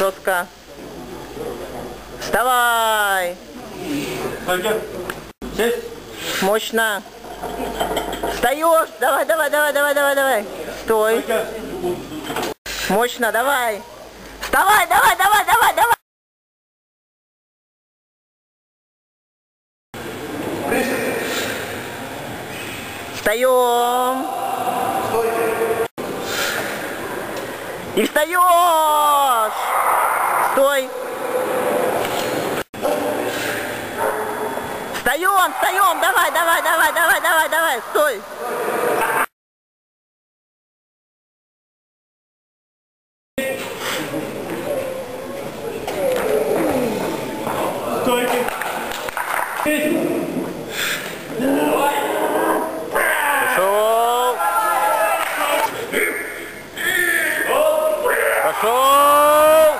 Жестко. Вставай. Сесть. Мощно. Встаешь. Давай, давай, давай, давай, давай, давай. Стой. Мощно, давай. Вставай, давай, давай, давай, давай. Встаем. И встаешь. Стой. Встаем, встаем, давай, давай, давай, давай, давай, давай, стой. Сесть. Пошел. Пошел.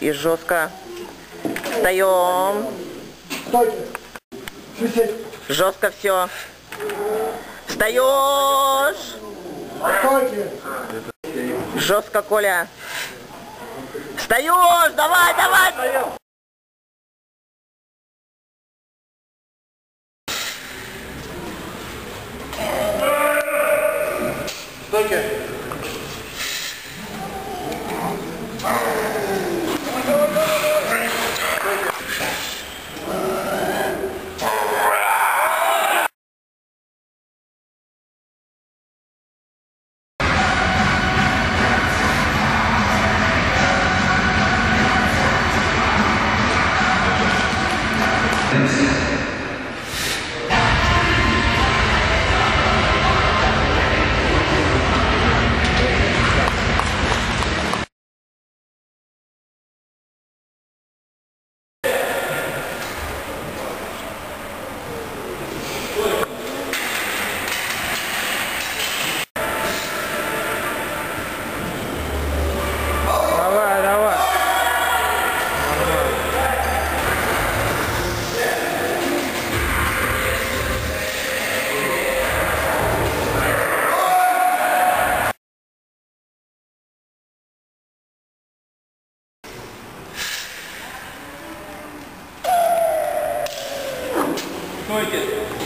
И жестко. Встаем. Жестко все. Встаешь. Жестко, Коля. Встаешь, давай, давай. Стойте. Go ahead.